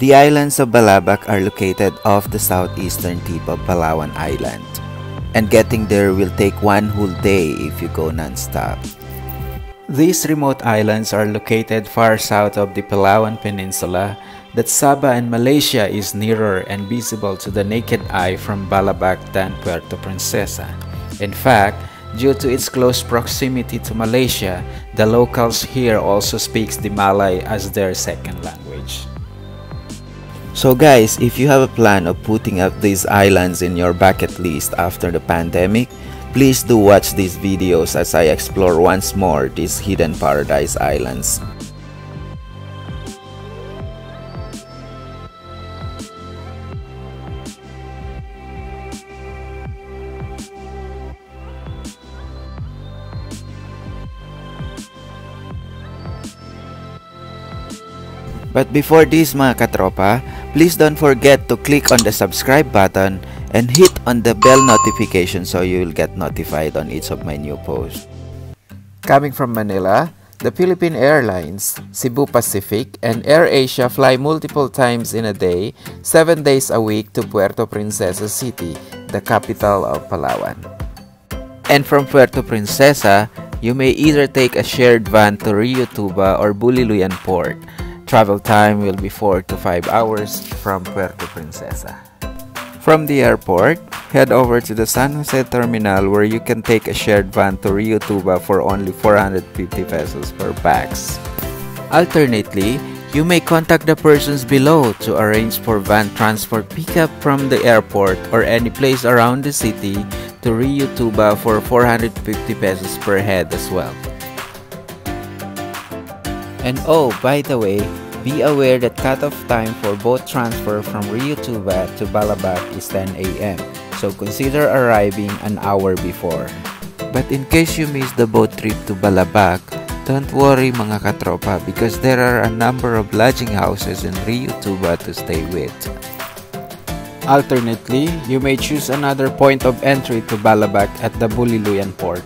The islands of Balabac are located off the southeastern tip of Palawan Island, and getting there will take one whole day if you go non-stop. These remote islands are located far south of the Palawan Peninsula that Sabah and Malaysia is nearer and visible to the naked eye from Balabac than Puerto Princesa. In fact, due to its close proximity to Malaysia, the locals here also speaks the Malay as their second language. So guys, if you have a plan of putting up these islands in your bucket list after the pandemic, please do watch these videos as I explore once more these hidden paradise islands. But before this mga katropa, please don't forget to click on the subscribe button and hit on the bell notification so you'll get notified on each of my new posts. Coming from Manila, the Philippine Airlines, Cebu Pacific, and AirAsia fly multiple times in a day, 7 days a week to Puerto Princesa City, the capital of Palawan. And from Puerto Princesa, you may either take a shared van to Rio Tuba or Buliluyan Port, Travel time will be 4 to 5 hours from Puerto Princesa. From the airport, head over to the San Jose terminal where you can take a shared van to Rio Tuba for only 450 pesos per pax. Alternately, you may contact the persons below to arrange for van transport pickup from the airport or any place around the city to Rio Tuba for 450 pesos per head as well. And oh, by the way, be aware that cutoff time for boat transfer from Rio Tuba to Balabac is 10 a.m. So consider arriving an hour before. But in case you miss the boat trip to Balabac, don't worry mga katropa because there are a number of lodging houses in Rio Tuba to stay with. Alternately, you may choose another point of entry to Balabac at the Buliluyan port.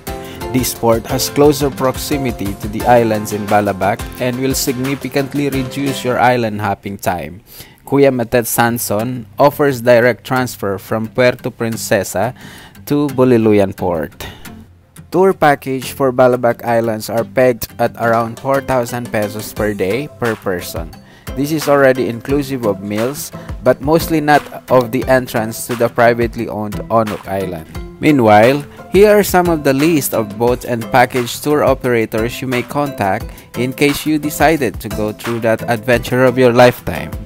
This port has closer proximity to the islands in Balabac and will significantly reduce your island hopping time. Kuya Matet Sanson offers direct transfer from Puerto Princesa to Buliluyan Port. Tour package for Balabac Islands are pegged at around 4,000 pesos per day per person. This is already inclusive of meals, but mostly not of the entrance to the privately owned Onuk Island. Meanwhile, here are some of the list of boat and package tour operators you may contact in case you decided to go through that adventure of your lifetime.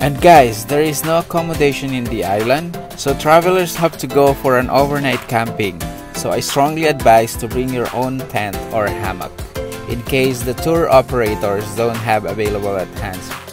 And guys, there is no accommodation in the island, so travelers have to go for an overnight camping. So I strongly advise to bring your own tent or hammock in case the tour operators don't have available at hand